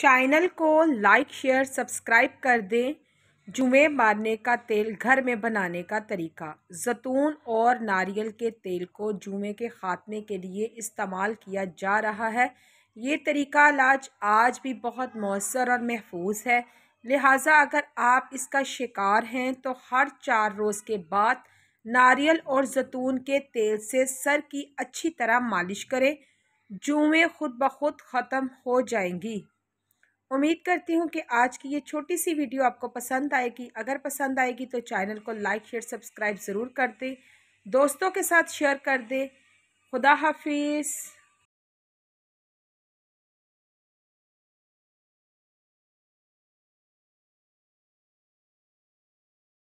Channel को like, share, subscribe कर दें। जुमे मारने का तेल घर में बनाने का तरीका। जैतून और नारियल के तेल को जुमे के ख़ात्मे के लिए इस्तेमाल किया जा रहा है। ये तरीका इलाज आज भी बहुत मौसर और महफूज है। लिहाजा अगर आप इसका शिकार हैं तो हर चार रोज़ के बाद नारियल और जैतून के तेल से सर की अच्छी तरह मालिश करें। जुमें खुद ब खुद ख़त्म हो जाएँगी। उम्मीद करती हूँ कि आज की ये छोटी सी वीडियो आपको पसंद आएगी। अगर पसंद आएगी तो चैनल को लाइक, शेयर, सब्सक्राइब ज़रूर कर दें। दोस्तों के साथ शेयर कर दें। खुदा हाफिज़।